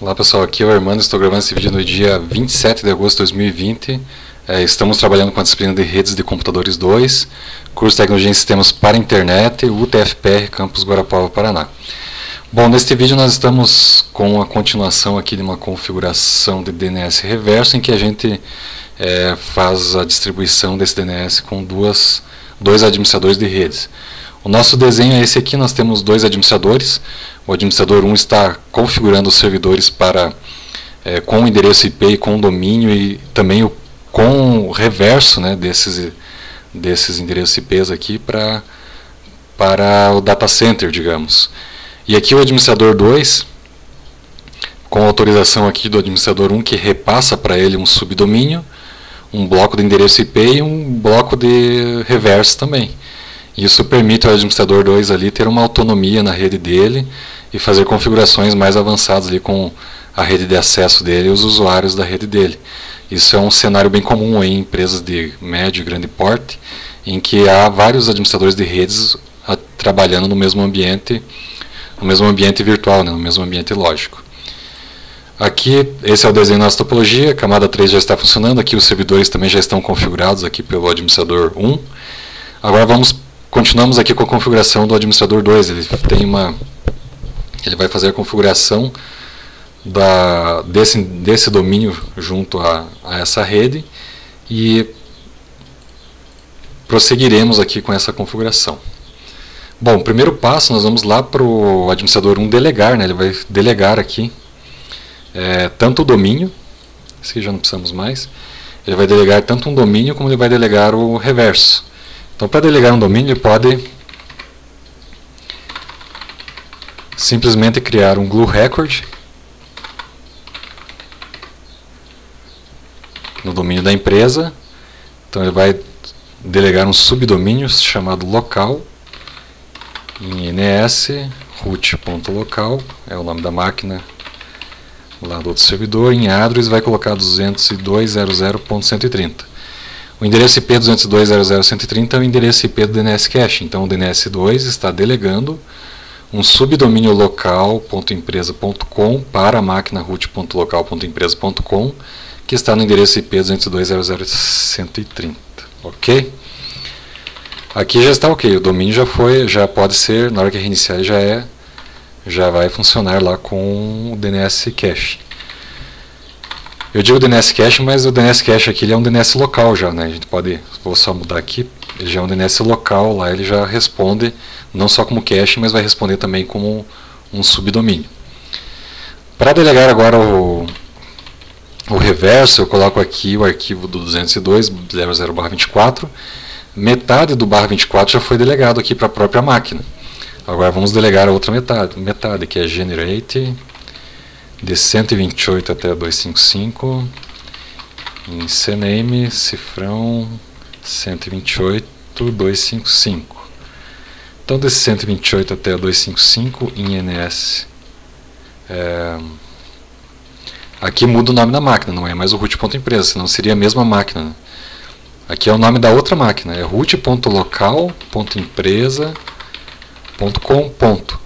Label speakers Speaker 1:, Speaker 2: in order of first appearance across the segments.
Speaker 1: Olá pessoal, aqui é o Armando, estou gravando esse vídeo no dia 27 de agosto de 2020. É, estamos trabalhando com a disciplina de Redes de Computadores 2, curso de Tecnologia em Sistemas para Internet, UTFPR, Campus Guarapava, Paraná. Bom, neste vídeo nós estamos com a continuação aqui de uma configuração de DNS reverso, em que a gente é, faz a distribuição desse DNS com duas, dois administradores de redes. O nosso desenho é esse aqui, nós temos dois administradores. O administrador 1 está configurando os servidores para é, com o endereço IP e com o domínio e também o, com o reverso né, desses, desses endereços IPs aqui para para o data center, digamos. E aqui o administrador 2, com autorização aqui do administrador 1, que repassa para ele um subdomínio, um bloco de endereço IP e um bloco de reverso também. Isso permite ao administrador 2 ali ter uma autonomia na rede dele e fazer configurações mais avançadas ali com a rede de acesso dele e os usuários da rede dele. Isso é um cenário bem comum em empresas de médio e grande porte, em que há vários administradores de redes a, trabalhando no mesmo ambiente, no mesmo ambiente virtual, né, no mesmo ambiente lógico. Aqui, esse é o desenho da nossa topologia, a camada 3 já está funcionando, aqui os servidores também já estão configurados aqui pelo administrador 1. Agora vamos Continuamos aqui com a configuração do administrador 2. Ele tem uma ele vai fazer a configuração da, desse, desse domínio junto a, a essa rede e prosseguiremos aqui com essa configuração. Bom, primeiro passo, nós vamos lá para o administrador 1 delegar, né? ele vai delegar aqui é, tanto o domínio, esse já não precisamos mais, ele vai delegar tanto um domínio como ele vai delegar o reverso. Então, para delegar um domínio, ele pode simplesmente criar um glue record no domínio da empresa. Então, ele vai delegar um subdomínio chamado local em ns root.local, é o nome da máquina lá do outro servidor. Em address vai colocar 202.00.130. O endereço IP 202.00.130 é o endereço IP do DNS Cache. Então o DNS2 está delegando um subdomínio local.empresa.com para a máquina root.local.empresa.com que está no endereço IP 202.00.130. Ok? Aqui já está ok. O domínio já foi, já pode ser, na hora que reiniciar já é, já vai funcionar lá com o DNS Cache. Eu digo DNS Cache, mas o DNS Cache aqui ele é um DNS local já, né? A gente pode, vou só mudar aqui, ele já é um DNS local, lá ele já responde não só como cache, mas vai responder também como um subdomínio. Para delegar agora o, o reverso, eu coloco aqui o arquivo do 202.00/24. Metade do barra 24 já foi delegado aqui para a própria máquina. Agora vamos delegar a outra metade, metade que é generate de 128 até 255 em CNAME, cifrão 128, 255. Então, desse 128 até 255 em NS. É, aqui muda o nome da máquina, não é mais o root.empresa, senão seria a mesma máquina. Né? Aqui é o nome da outra máquina, é root.local.empresa.com.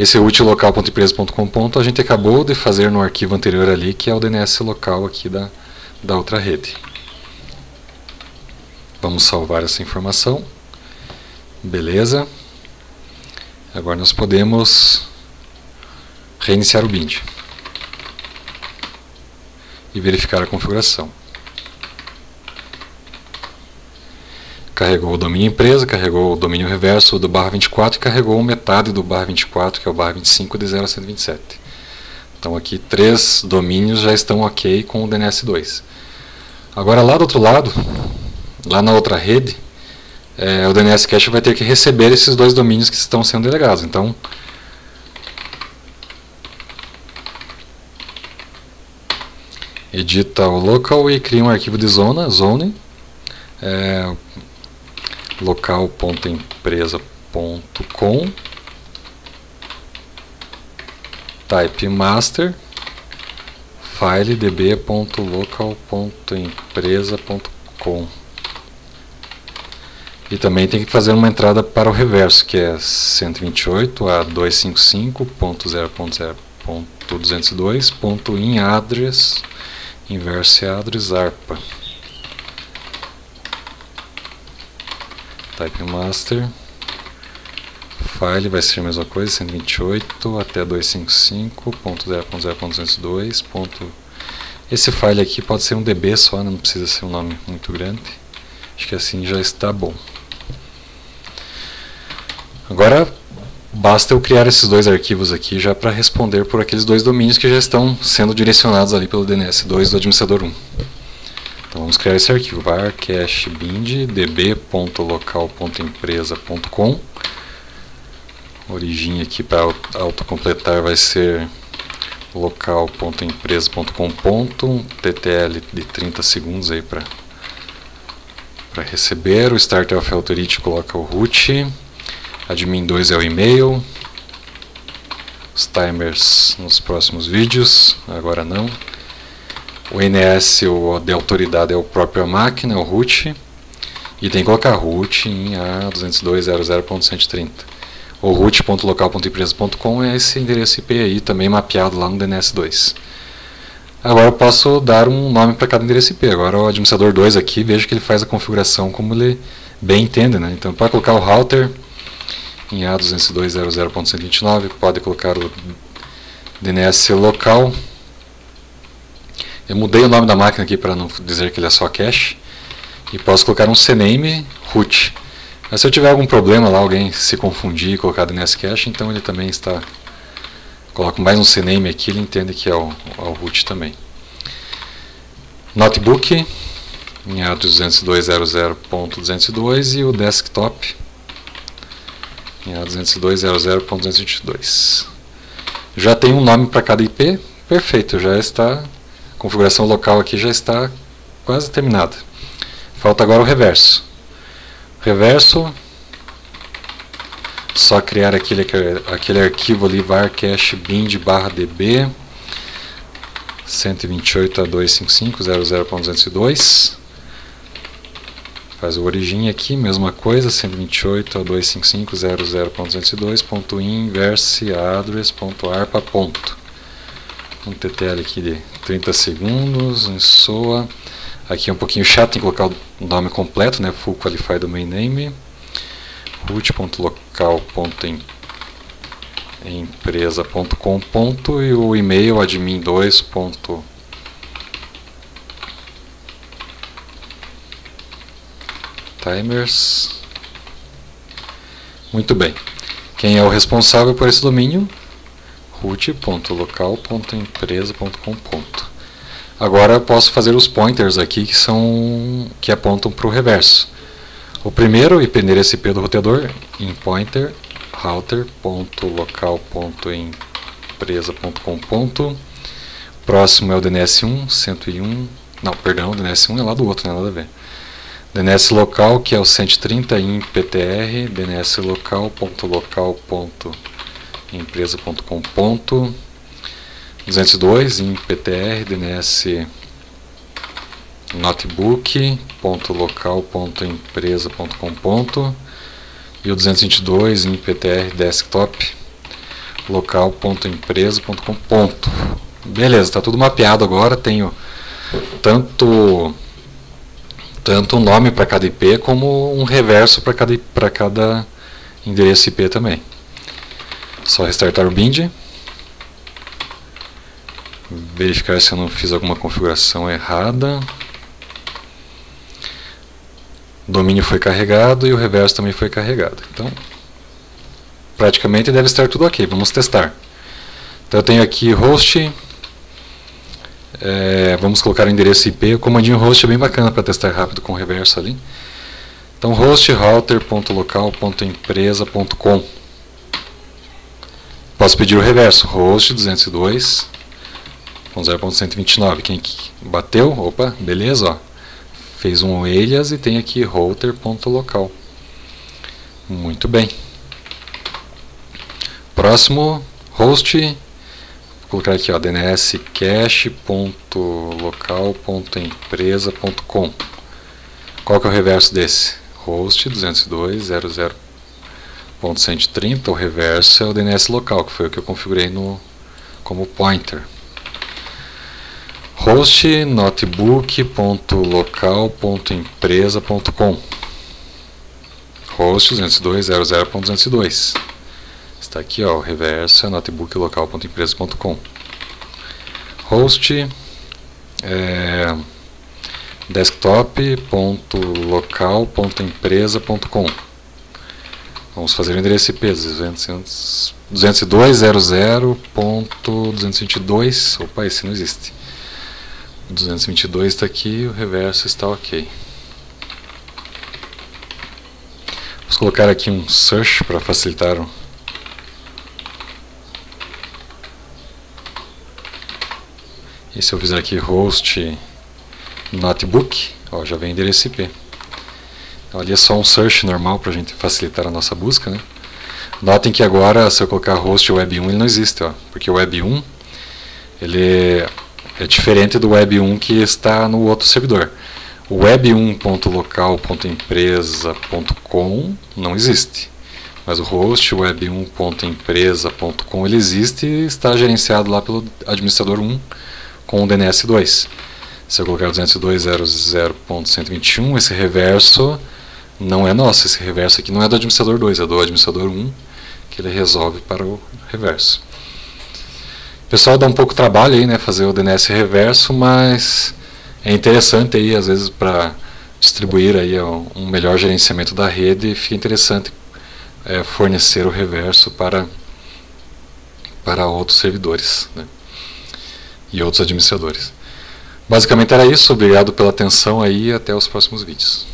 Speaker 1: Esse root local.empresa.com. a gente acabou de fazer no arquivo anterior ali, que é o DNS local aqui da, da outra rede. Vamos salvar essa informação. Beleza. Agora nós podemos reiniciar o bind e verificar a configuração. Carregou o domínio empresa, carregou o domínio reverso do barra 24 e carregou metade do barra 24, que é o barra 25 de 0 a 127. Então aqui três domínios já estão ok com o DNS2. Agora lá do outro lado, lá na outra rede, é, o DNS Cache vai ter que receber esses dois domínios que estão sendo delegados. Então edita o local e cria um arquivo de zona, zone, é, local.empresa.com type master file db.local.empresa.com e também tem que fazer uma entrada para o reverso que é 128 a 255.0.0.1 202.inaddress inverse address arpa type master file vai ser a mesma coisa 128 até 255.0.0.202. esse file aqui pode ser um db só né? não precisa ser um nome muito grande acho que assim já está bom agora basta eu criar esses dois arquivos aqui já para responder por aqueles dois domínios que já estão sendo direcionados ali pelo DNS2 do administrador 1 então vamos criar esse arquivo, var cache bind db.local.empresa.com Origem aqui para autocompletar vai ser local.empresa.com. TTL de 30 segundos aí para para receber. O Start of Authority coloca o root. Admin 2 é o e-mail. Os timers nos próximos vídeos, agora não. O NS o de autoridade é o próprio máquina, o root. E tem que colocar root em A202.00.130. O root.local.empresa.com é esse endereço IP aí, também mapeado lá no DNS2. Agora eu posso dar um nome para cada endereço IP. Agora o administrador 2 aqui, veja que ele faz a configuração como ele bem entende. Né? Então pode colocar o router em A202.00.129, pode colocar o DNS local eu mudei o nome da máquina aqui para não dizer que ele é só cache. E posso colocar um CNAME root. Mas se eu tiver algum problema lá, alguém se confundir e colocar DNS cache, então ele também está... Coloco mais um CNAME aqui, ele entende que é o, é o root também. Notebook em A202.00.202 e o desktop em A202.00.222. Já tem um nome para cada IP, perfeito, já está configuração local aqui já está quase terminada. Falta agora o reverso. Reverso, só criar aquele, aquele arquivo ali var cache bind barra db 128.255.00.202 faz o origem aqui, mesma coisa, 128.255.00.202.inverse address.arpa um TTL aqui de 30 segundos, em SOA. Aqui é um pouquinho chato, que colocar o nome completo, né? Full Qualified Domain Name. root.local.empresa.com. E o e-mail admin2. Timers. Muito bem. Quem é o responsável por esse domínio? root.local.empresa.com. Agora eu posso fazer os pointers aqui que são que apontam para o reverso. O primeiro, IP endereço IP do roteador, em pointer router.local.empresa.com. Próximo é o DNS1, 101, não, perdão, o DNS1 é lá do outro, não é nada a ver. DNS local, que é o 130 em PTR, DNS local.local.empresa.com empresa.com. 202 em PTR, DNS notebook.local.empresa.com. E o 222 em PTR desktop local.empresa.com. Beleza, está tudo mapeado agora. Tenho tanto tanto um nome para cada IP como um reverso para cada, cada endereço IP também. Só restartar o bind. Verificar se eu não fiz alguma configuração errada. O domínio foi carregado e o reverso também foi carregado. Então, praticamente deve estar tudo ok. Vamos testar. Então eu tenho aqui host. É, vamos colocar o endereço IP. O comandinho host é bem bacana para testar rápido com o reverso ali. Então host router.local.empresa.com Posso pedir o reverso, host 202 0.129. Quem bateu? Opa, beleza, ó. Fez um alias e tem aqui router.local. Muito bem. Próximo host, vou colocar aqui ó, dns cache.local.empresa.com. Qual que é o reverso desse? Host 202.0.130, o reverso é o DNS local, que foi o que eu configurei no como pointer. host notebook.local.empresa.com host 202.00.202 está aqui ó, o reverso é notebooklocal.empresa.com host é, desktop.local.empresa.com Vamos fazer o endereço IP 202.222. Opa, esse não existe. 222 está aqui, o reverso está ok. Vamos colocar aqui um search para facilitar o E se eu fizer aqui host notebook, ó, já vem endereço IP. Então, ali é só um search normal para a gente facilitar a nossa busca. Né? Notem que agora, se eu colocar host web 1, ele não existe, ó, porque o web 1 ele é diferente do web 1 que está no outro servidor. O web1.local.empresa.com não existe. Mas o host web1.empresa.com ele existe e está gerenciado lá pelo administrador 1 com o DNS 2. Se eu colocar 202.00.121, esse reverso não é nosso. Esse reverso aqui não é do administrador 2, é do administrador 1, que ele resolve para o reverso. Pessoal dá um pouco de trabalho aí, né, fazer o DNS reverso, mas é interessante aí, às vezes, para distribuir aí um melhor gerenciamento da rede, fica interessante é, fornecer o reverso para, para outros servidores. Né e outros administradores. Basicamente era isso, obrigado pela atenção aí e até os próximos vídeos.